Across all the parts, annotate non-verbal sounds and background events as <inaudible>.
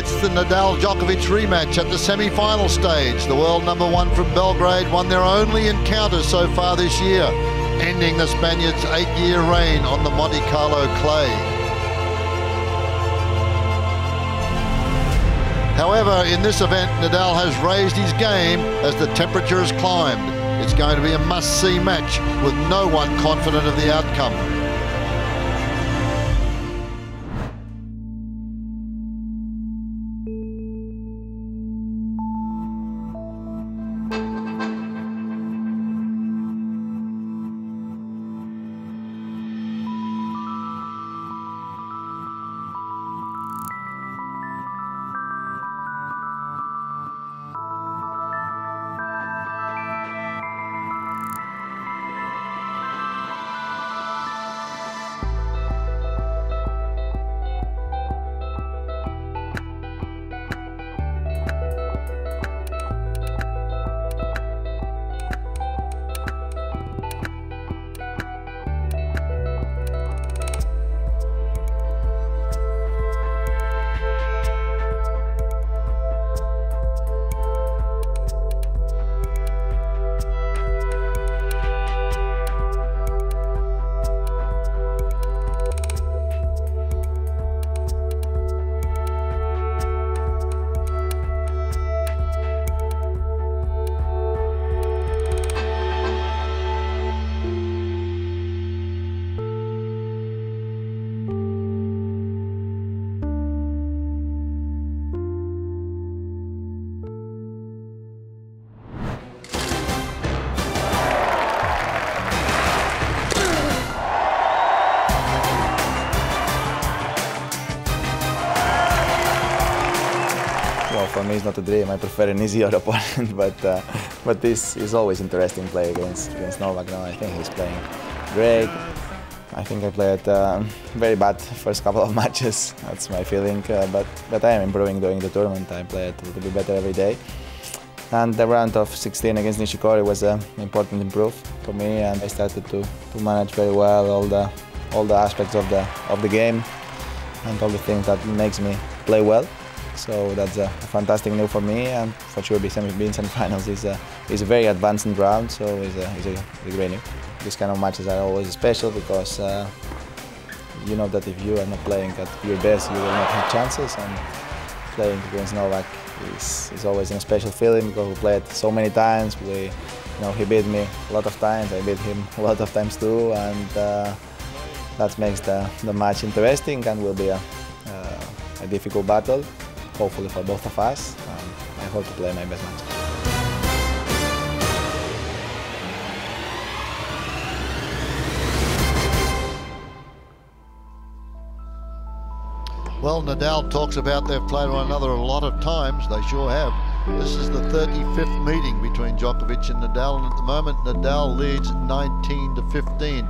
It's the Nadal-Djokovic rematch at the semi-final stage. The world number one from Belgrade won their only encounter so far this year, ending the Spaniards' eight-year reign on the Monte Carlo clay. However, in this event, Nadal has raised his game as the temperature has climbed. It's going to be a must-see match with no one confident of the outcome. Not a dream. I prefer an easier <laughs> opponent, but uh, but this is always interesting play against against Novak. Now I think he's playing great. I think I played uh, very bad first couple of <laughs> matches. That's my feeling. Uh, but but I am improving during the tournament. I play a little bit better every day. And the round of 16 against Nishikori was an important improve for me, and I started to, to manage very well all the all the aspects of the of the game and all the things that makes me play well. So that's a fantastic news for me, and for sure, being semi-finals is a is a very advanced round. So it's a, it's a, it's a great news. These kind of matches are always special because uh, you know that if you are not playing at your best, you will not have chances. And playing against Novak is, is always a special feeling because we played so many times. We, you know, he beat me a lot of times. I beat him <laughs> a lot of times too, and uh, that makes the, the match interesting and will be a, uh, a difficult battle hopefully for both of us. Um, I hope to play my best match. Well, Nadal talks about they've played one another a lot of times. They sure have. This is the 35th meeting between Djokovic and Nadal, and at the moment Nadal leads 19 to 15.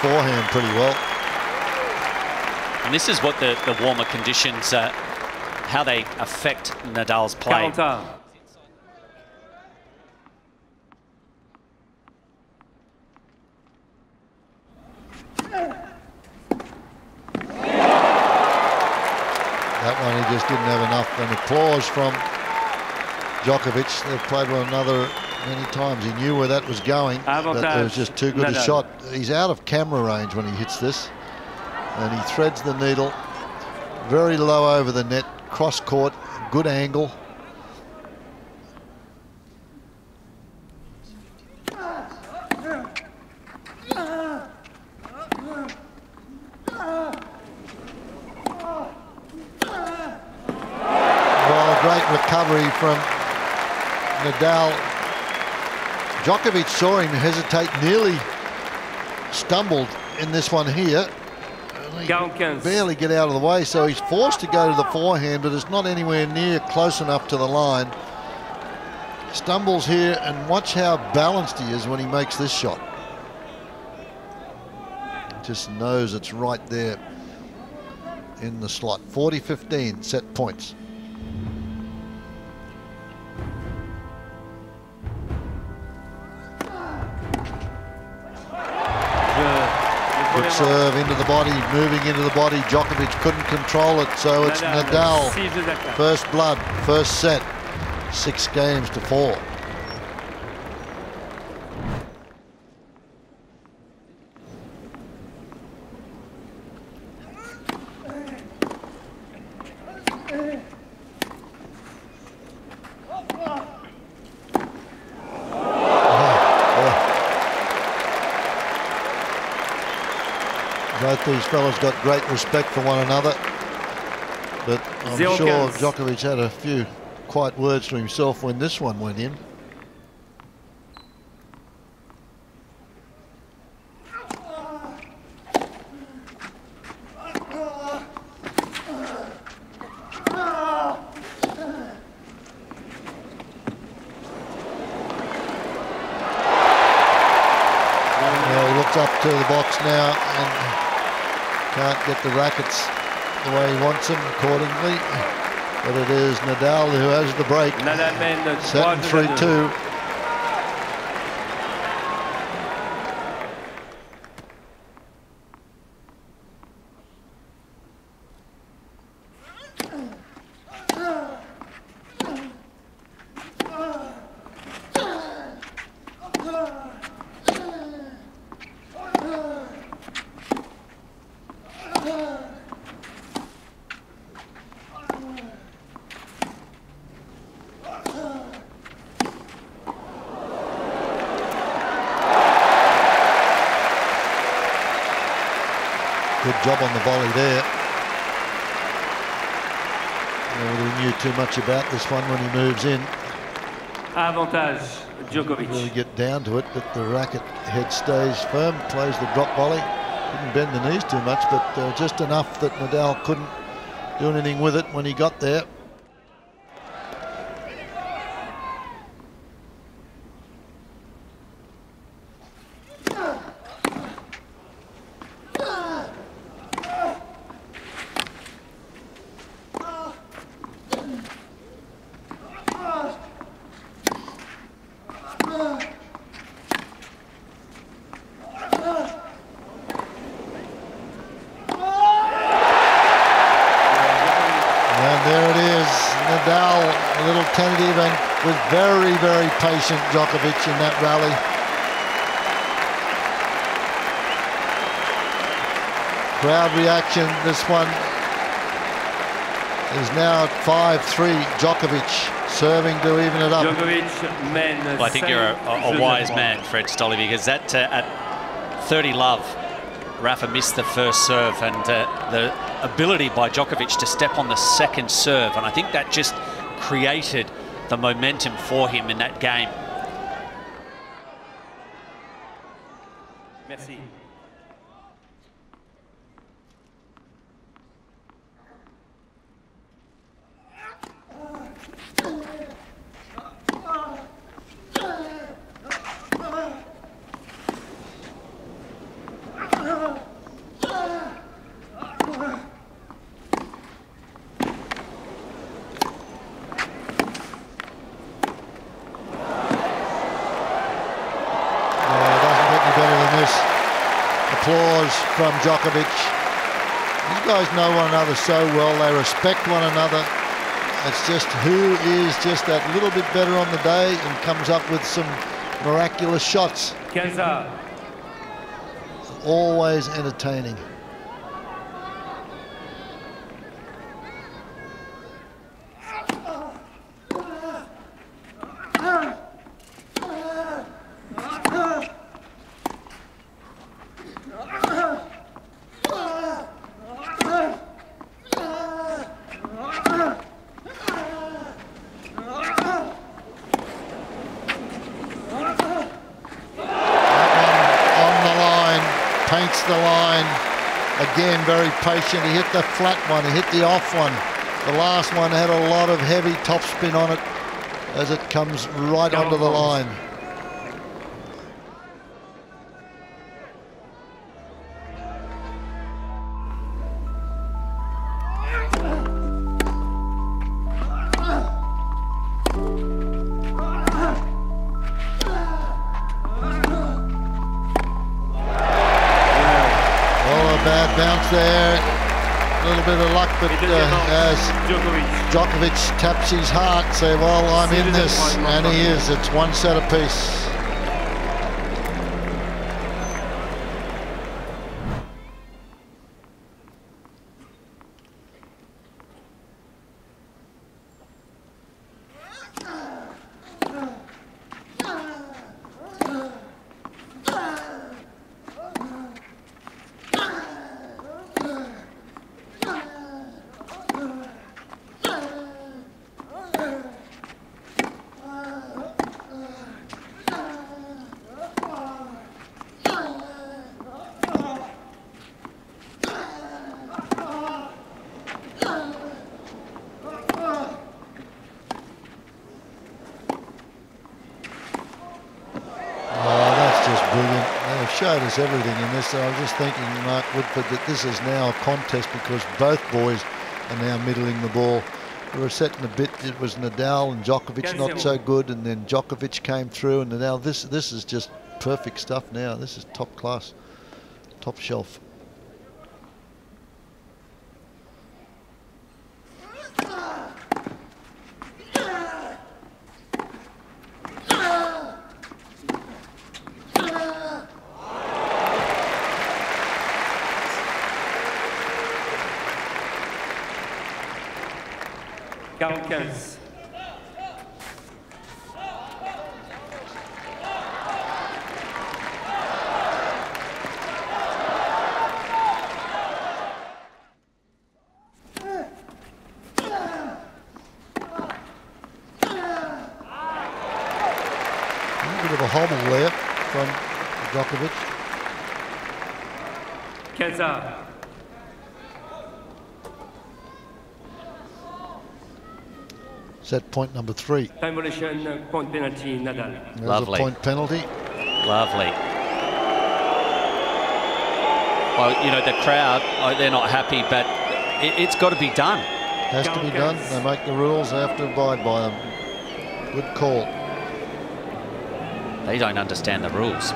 He's timing the forehand pretty well. And this is what the, the warmer conditions, uh, how they affect Nadal's play. Counter. That one he just didn't have enough. And applause from Djokovic. They've played one another many times. He knew where that was going, but it was just too good a shot. He's out of camera range when he hits this, and he threads the needle very low over the net, cross court, good angle. Well, great recovery from Nadal Djokovic saw him hesitate, nearly stumbled in this one here. Barely get out of the way, so he's forced to go to the forehand, but it's not anywhere near close enough to the line. stumbles here and watch how balanced he is when he makes this shot. Just knows it's right there in the slot. 40-15 set points. Serve into the body, moving into the body. Djokovic couldn't control it, so it's Nadal. First blood, first set. Six games to four. These fellows got great respect for one another. But I'm sure Djokovic had a few quiet words to himself when this one went in. He looked up to the box now can't get the rackets the way he wants them accordingly. But it is Nadal who has the break. Set 3-2. Job on the volley there. Nobody knew too much about this one when he moves in. Avantage, Djokovic. Really get down to it, but the racket head stays firm, plays the drop volley. Didn't bend the knees too much, but uh, just enough that Nadal couldn't do anything with it when he got there. Patient Djokovic in that rally. Crowd reaction, this one is now 5-3. Djokovic serving to even it up. Djokovic, men. Well, I think you're a, a, a wise man, Fred Stolle, because that uh, at 30 love, Rafa missed the first serve and uh, the ability by Djokovic to step on the second serve. And I think that just created the momentum for him in that game. from Djokovic. These guys know one another so well. They respect one another. It's just who is just that little bit better on the day and comes up with some miraculous shots. Kenza. Always entertaining. Very patient. He hit the flat one, he hit the off one. The last one had a lot of heavy topspin on it. as it comes right onto the line. Djokovic taps his heart, say, well, I'm in this, and he is. It's one set apiece. Us everything in this. I was just thinking, Mark Woodforde, that this is now a contest because both boys are now middling the ball. We were setting a bit. It was Nadal and Djokovic not so good, and then Djokovic came through, and Nadal. This this is just perfect stuff now. This is top class, top shelf. 45. Set point number three. Demolition point penalty, Nadal. There's Lovely. a point penalty. Lovely. Well, you know, the crowd, oh, they're not happy, but it, has got to be done. Has to be done. They make the rules, they have to abide by them. Good call. They don't understand the rules.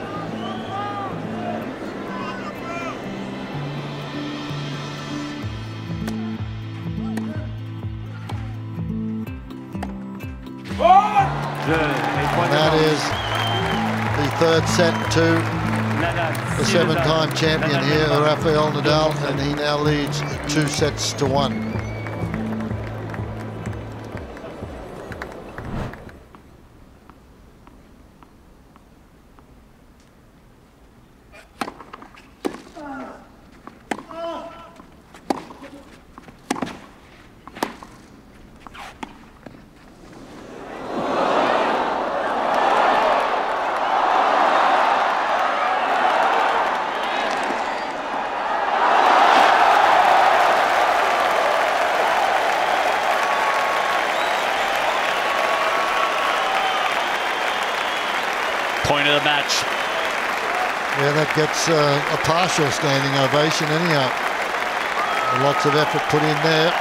Set to the seven-time champion here, Rafael Nadal, and he now leads two sets to one. Gets uh, a partial standing ovation anyhow. Lots of effort put in there.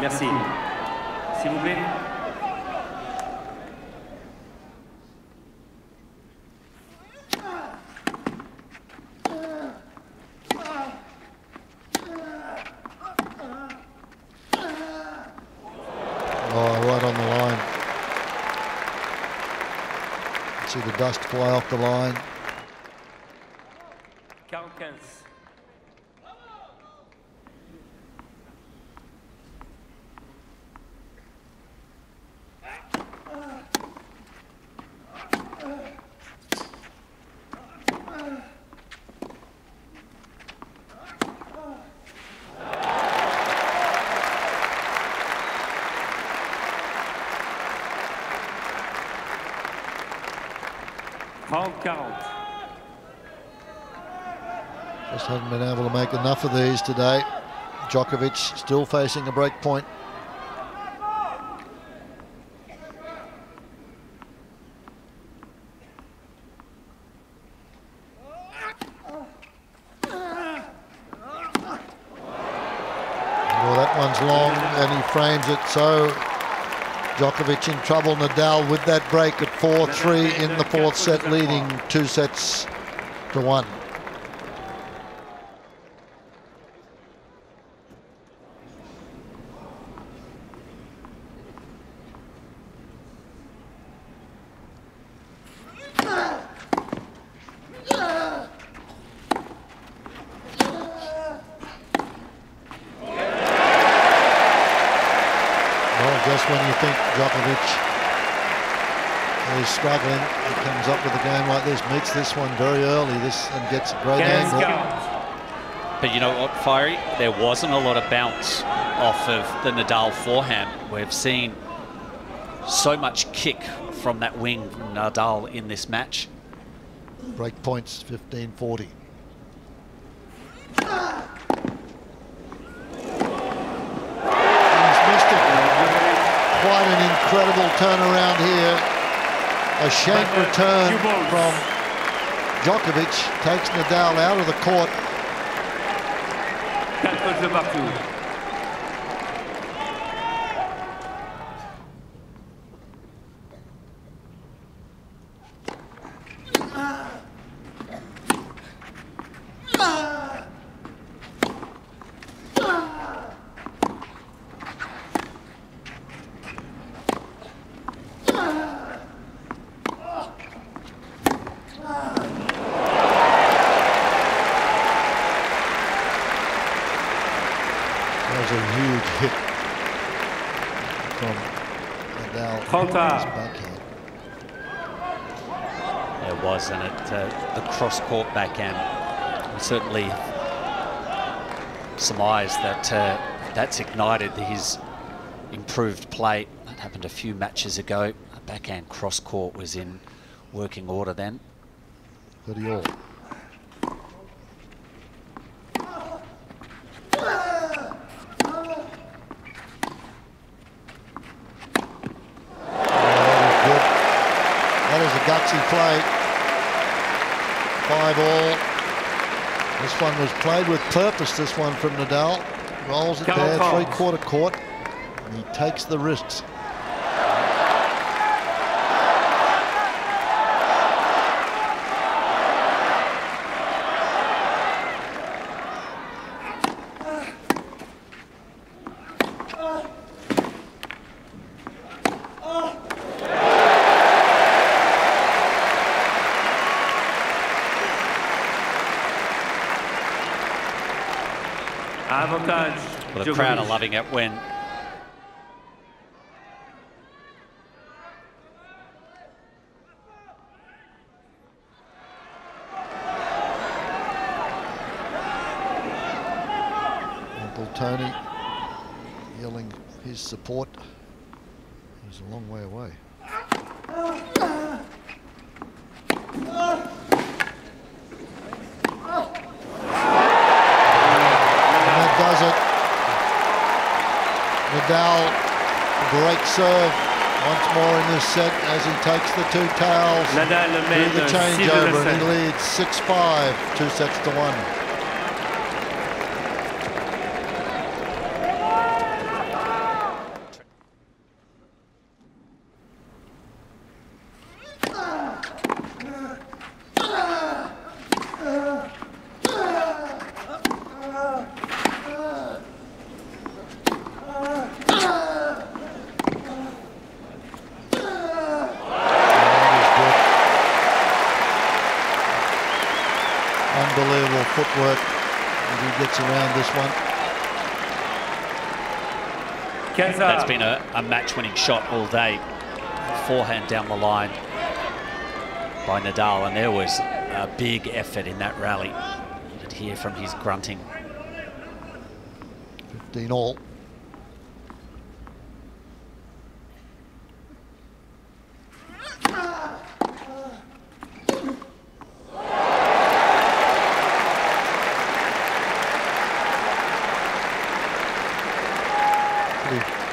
Merci. S'il vous plaît. Dust fly off the line. Haven't been able to make enough of these today. Djokovic still facing a break point. Well, that one's long and he frames it so Djokovic in trouble. Nadal with that break at 4-3 in the fourth set, leading two sets to one. struggling. He comes up with a game like this, one very early, this and gets a great angle. But you know what, Fiery? There wasn't a lot of bounce off of the Nadal forehand. We've seen so much kick from that wing from Nadal in this match. Break points 15-40. Quite an incredible turnaround here a shank return from Djokovic takes Nadal out of the court. Cross-court backhand. We certainly surmise that uh, that's ignited his improved play. That happened a few matches ago. A backhand cross-court was in working order then. 30 all. That is a gutsy play five all. This one was played with purpose, this one from Nadal. Rolls it there, three-quarter court, and he takes the risks. Well, the crowd are loving it when Uncle Tony yelling his support. He's a long way away. Nadal, great serve once more in this set as he takes the two towels Nadal through the changeover and he leads 6-5, two sets to one. That's been a, a match-winning shot all day. Forehand down the line by Nadal, and there was a big effort in that rally. You could hear from his grunting. 15 all.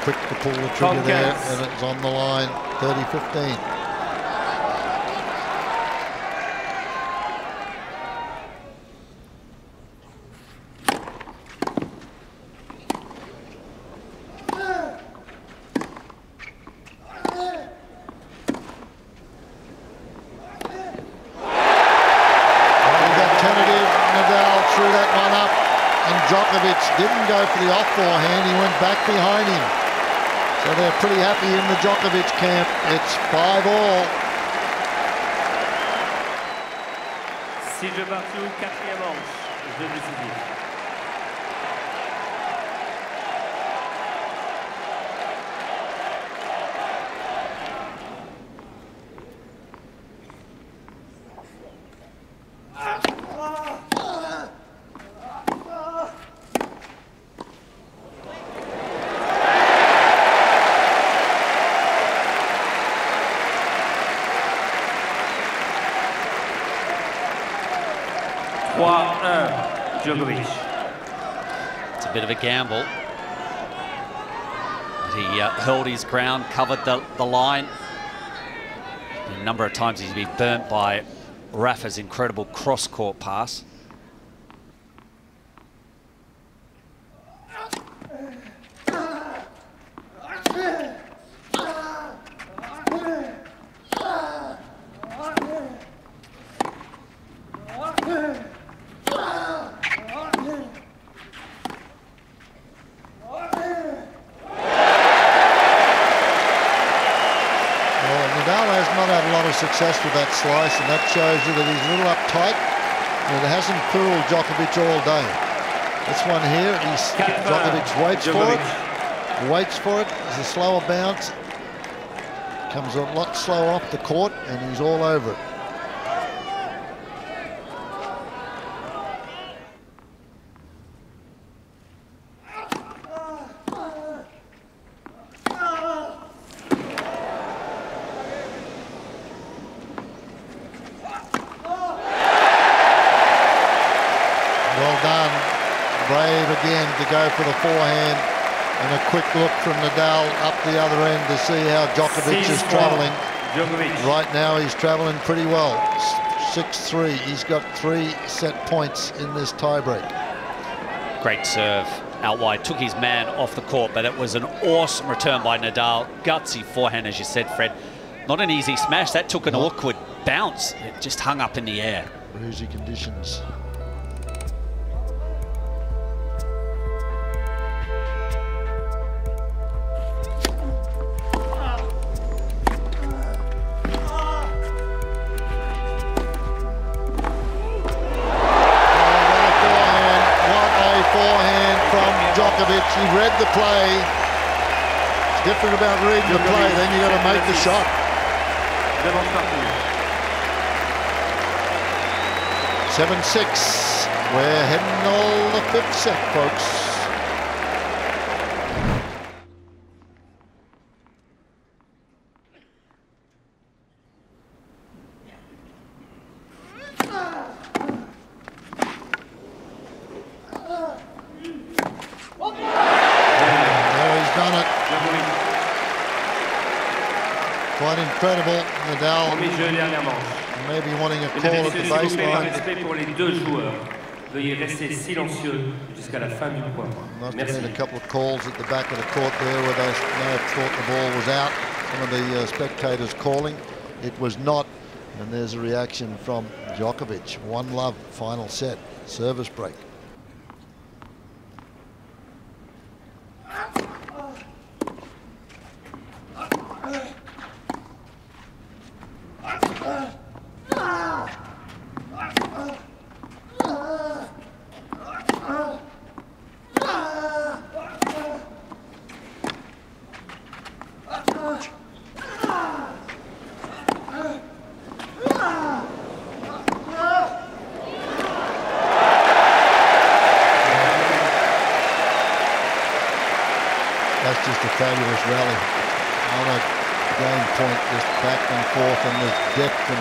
quick to pull the trigger there, and it's on the line, 30-15. nadal threw that one up and Djokovic didn't go for the off forehand, he went back behind him. So they're pretty happy in the Djokovic camp. It's five all. Quatrième manche. Djokovic. It's a bit of a gamble. He uh, held his ground, covered the, the line. A number of times he's been burnt by Rafa's incredible cross-court pass. Success with that slice, and that shows you that he's a little uptight. And it hasn't fooled Djokovic all day. This one here, he's, Djokovic waits for it, waits for it. It's a slower bounce. Comes a lot slower off the court, and he's all over it. to go for the forehand and a quick look from Nadal up the other end to see how Djokovic is travelling. Right now he's travelling pretty well. 6-3. He's got three set points in this tiebreak. Great serve out wide. Took his man off the court, but it was an awesome return by Nadal. Gutsy forehand, as you said, Fred. Not an easy smash. That took an Not awkward bounce. It just hung up in the air. Breezy conditions. Play. It's different about reading the play, then you got to make the shot. Seven six. We're heading all the fifth set, folks. Nadal maybe wanting a call at the baseline. pour les deux joueurs. Veuillez rester silencieux jusqu'à la fin du point. Must have been a couple of calls at the back of the court there where they may have thought the ball was out. Some of the uh, spectators calling. It was not. And there's a reaction from Djokovic. One love, final set, service break.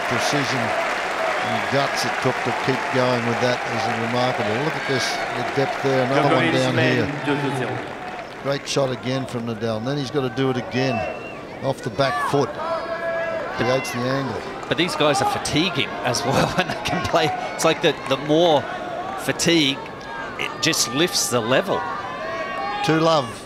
Precision and guts it took to keep going with that is remarkable. Look at this, the depth there, another one down here. Great shot again from Nadal. And then he's got to do it again off the back foot. Creates the angle. But these guys are fatiguing as well <laughs> when they can play. It's like the, the more fatigue, it just lifts the level. To love.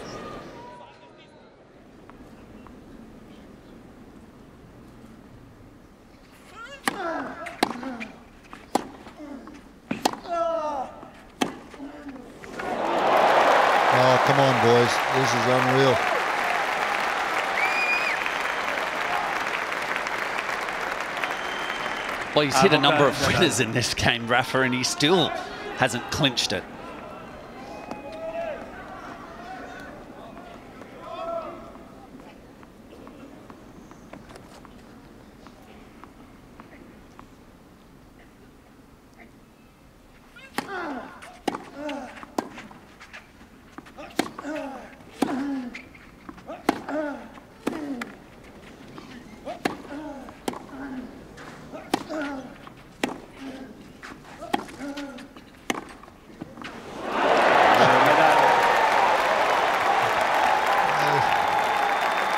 Oh, come on, boys. This is unreal. Well, he's uh, hit a number of winners in this game, Rafa, and he still hasn't clinched it.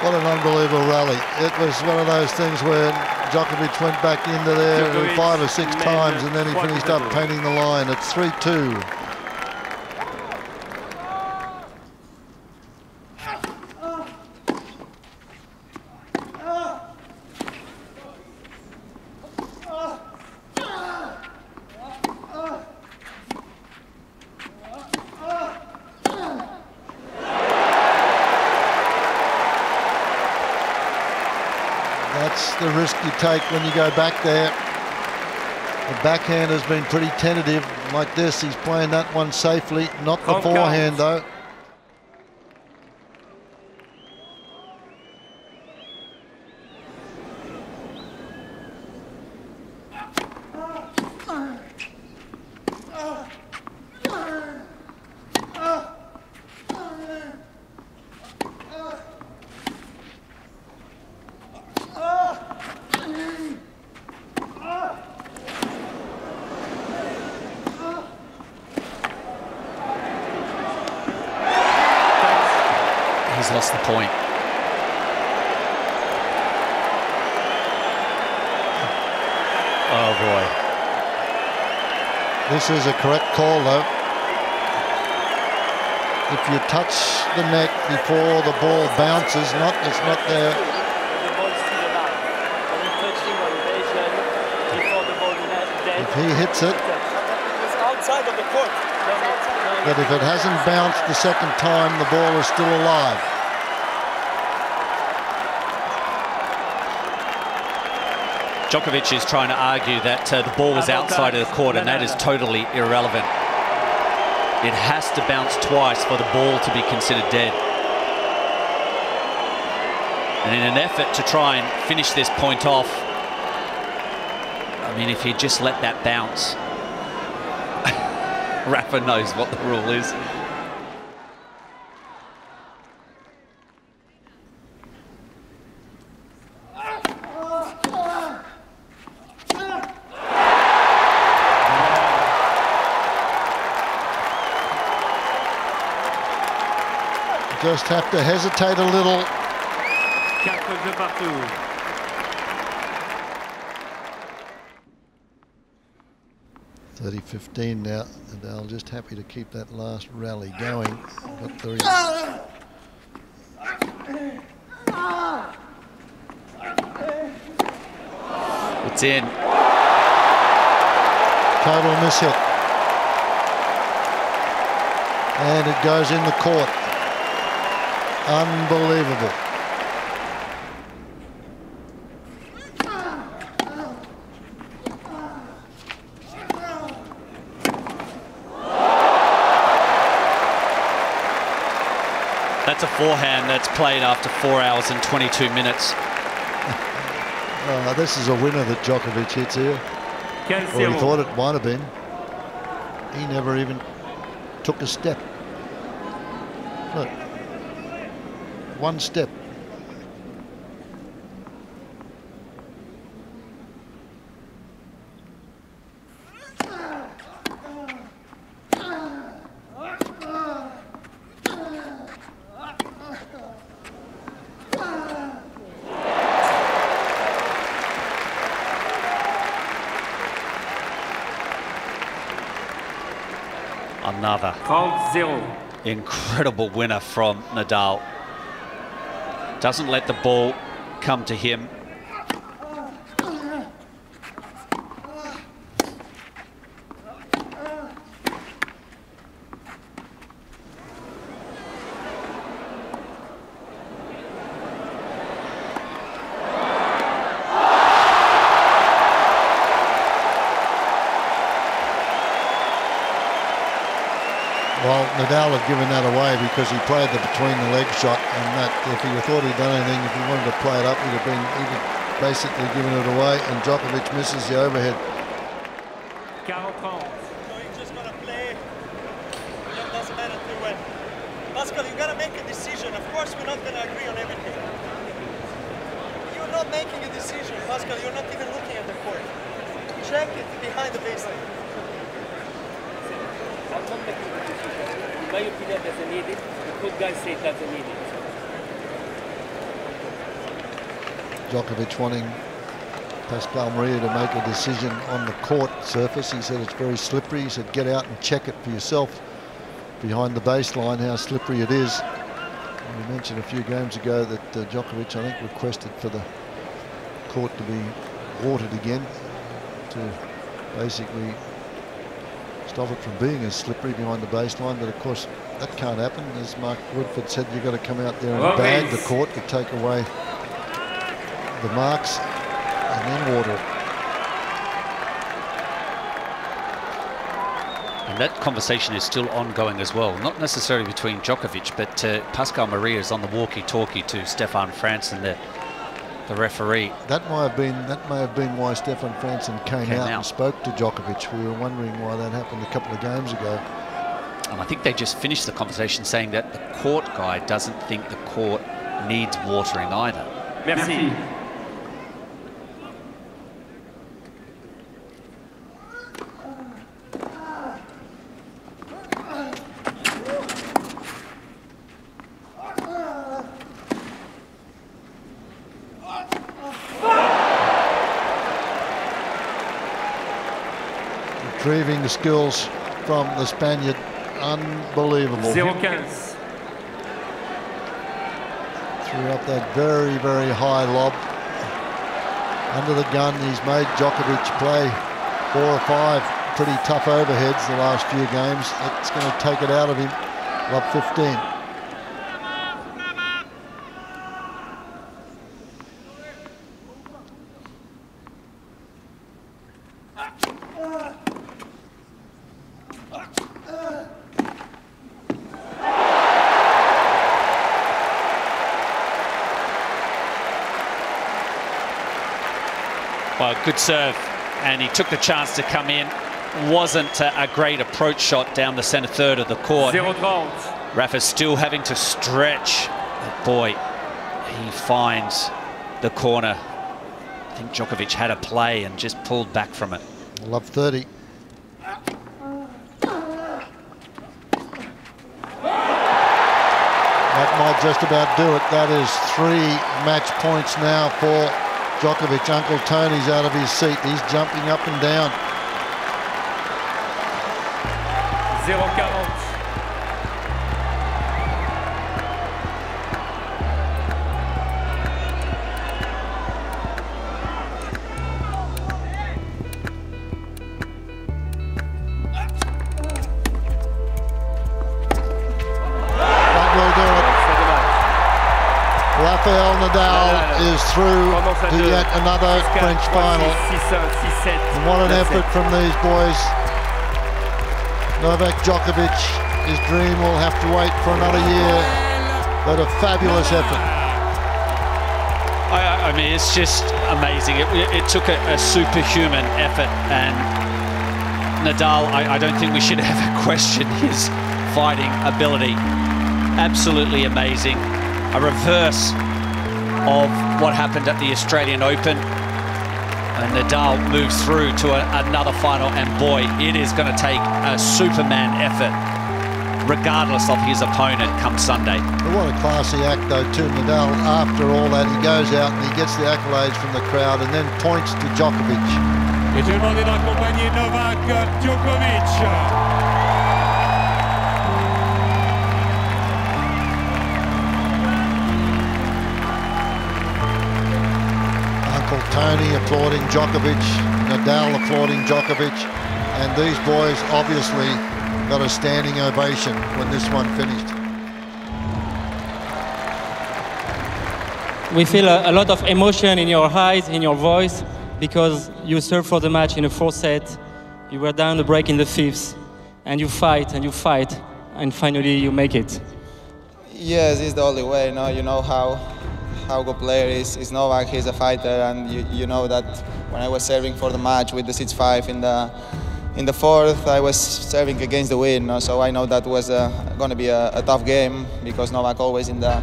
What an unbelievable rally. It was one of those things where Djokovic went back into there Djokovic five or six times and then he finished up painting the line. It's 3-2. That's the risk you take when you go back there. The backhand has been pretty tentative like this. He's playing that one safely, not the forehand though. He's lost the point. Oh boy. This is a correct call though. If you touch the net before the ball bounces, not it's not there. If he hits it, it's outside of the court. But if it hasn't bounced the second time, the ball is still alive. Djokovic is trying to argue that uh, the ball was outside of the court, and that is totally irrelevant. It has to bounce twice for the ball to be considered dead. And in an effort to try and finish this point off, I mean, if he just let that bounce, Rafa knows what the rule is. Just have to hesitate a little. Quatre jeux partout. Thirty fifteen now, and Nadal just happy to keep that last rally going. Got three. It's in. Total miss hit. And it goes in the court. Unbelievable. That's forehand that's played after four hours and 22 minutes. Uh, <laughs> this is a winner that Djokovic hits here. Or he thought it might have been. He never even took a step. Look. One step. Another zero. incredible winner from Nadal. Doesn't let the ball come to him. Nadal had given that away because he played the between the leg shot and that if he thought he'd done anything, if he wanted to play it up, he'd have been he'd have basically given it away and Djokovic misses the overhead. So he's just gonna play. It doesn't matter too well. Pascal, you gotta make a decision. Of course we're not gonna agree on everything. You're not making a decision, Pascal, you're not even looking at the court. Check it behind the baseline. My opinion, doesn't need it. The good guys say it doesn't need it. Djokovic wanting Pascal Maria to make a decision on the court surface. He said it's very slippery. He said get out and check it for yourself behind the baseline how slippery it is. And we mentioned a few games ago that uh, Djokovic, I think, requested for the court to be watered again to basically stop it from being as slippery behind the baseline. But of course, that can't happen. As Mark Woodforde said, you've got to come out there and well, bag the court to take away the marks and then water it. And that conversation is still ongoing as well. Not necessarily between Djokovic, but uh, Pascal Maria is on the walkie-talkie to Stefan Fransson and the the referee. That might have been that may have been why Stefan Fransson came, came out, out, and spoke to Djokovic. We were wondering why that happened a couple of games ago. And I think they just finished the conversation saying that the court guy doesn't think the court needs watering either. Merci. Retrieving the skills from the Spaniard. Unbelievable. Zero Threw up that very, very high lob. Under the gun, he's made Djokovic play four or five pretty tough overheads the last few games. It's going to take it out of him. Lob 15. Good serve, and he took the chance to come in. Wasn't a, a great approach shot down the centre third of the court. Rafa still having to stretch. But boy, he finds the corner. I think Djokovic had a play and just pulled back from it. Love 30. That might just about do it. That is three match points now for Djokovic, Uncle Tony's out of his seat. He's jumping up and down. 0-40. is through to yet another French final. And what an effort from these boys. Novak Djokovic, his dream will have to wait for another year, but a fabulous effort. I, I mean, it's just amazing. It, it took a, a, superhuman effort, and Nadal, I, I don't think we should <laughs> ever question his fighting ability. Absolutely amazing. A reverse of what happened at the Australian Open. And Nadal moves through to a, another final, and boy, it is going to take a Superman effort, regardless of his opponent, come Sunday. what a classy act, though, too. Nadal, after all that, he goes out and he gets the accolades from the crowd and then points to Djokovic. Et je demande d'accompagner Novak Djokovic. Tony applauding Djokovic, Nadal applauding Djokovic, and these boys obviously got a standing ovation when this one finished. We feel a, a lot of emotion in your eyes, in your voice, because you served for the match in the fourth set, you were down the break in the fifth, and you fight and you fight, and finally you make it. Yes, it's the only way. You know, you know how how good player is, is Novak. He's a fighter, and you, you know that when I was serving for the match with the 6-5 in the in the fourth, I was serving against the wind. So I know that was going to be a, a tough game because Novak always in the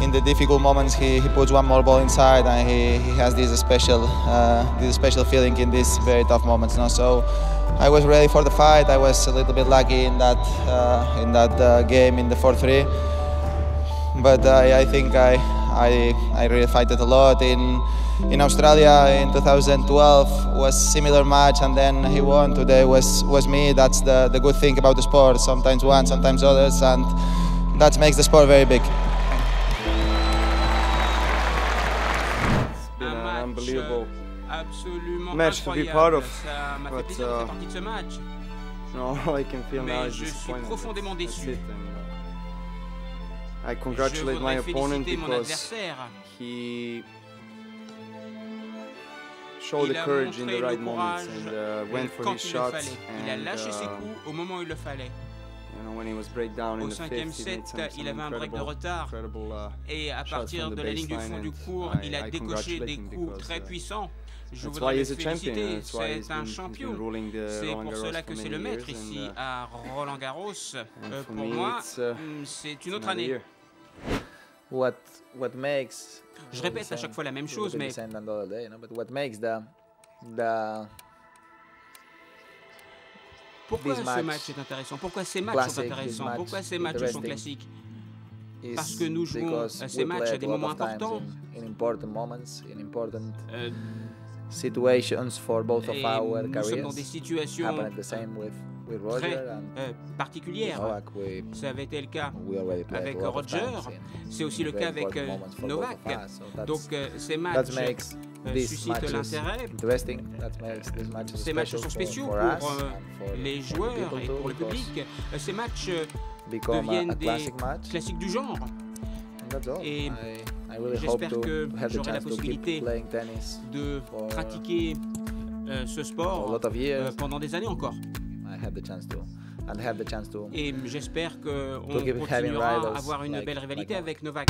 in the difficult moments he, he puts one more ball inside and he, he has this special uh, this special feeling in these very tough moments. No? So I was ready for the fight. I was a little bit lucky in that uh, in that uh, game in the 4-3, but I, I think I, I I really fight it a lot in. In Australia in 2012 was similar match and then he won. Today was was me. That's the, the good thing about the sport. Sometimes one, sometimes others, and that makes the sport very big. unbelievable match to be part of. but, uh, No, all <laughs> I can feel now is disappointment. profondément déçu. It, and, uh, I congratulate my opponent because he showed the courage in the right moments and uh, went for his shots. Il a lâché ses uh, coups au moment où il le fallait. Au cinquième set, il avait un break de retard uh, et à partir de la ligne du fond du cours, il a décoché des coups très uh, puissants. Je voudrais le féliciter, c'est un champion. C'est pour cela que c'est le maître ici uh, à Roland Garros. Euh, pour moi, mm, c'est une autre année. Je répète à chaque fois la même chose, mais pourquoi ce match est intéressant? Pourquoi ces matchs sont intéressants? Pourquoi ces matchs sont classiques? Parce que nous jouons ces matchs à des moments importants. Euh, situations for both of our nous sommes dans des situations très euh, particulières. Ça avait été le cas avec Roger, c'est aussi le cas avec euh, Novak. Donc ces matchs suscite l'intérêt. Ces matchs sont spéciaux pour euh, les joueurs et pour le public. Euh, ces matchs euh, deviennent des classiques du genre. Et j'espère que j'aurai la possibilité de pratiquer ce sport pendant des années encore. Et j'espère que on continuera avoir une belle rivalité avec Novak.